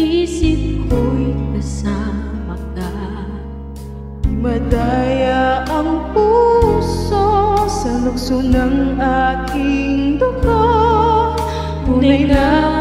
Isip ko'y kasama ka. Madaya ang puso Sa lukso ng aking dugo. Tunay na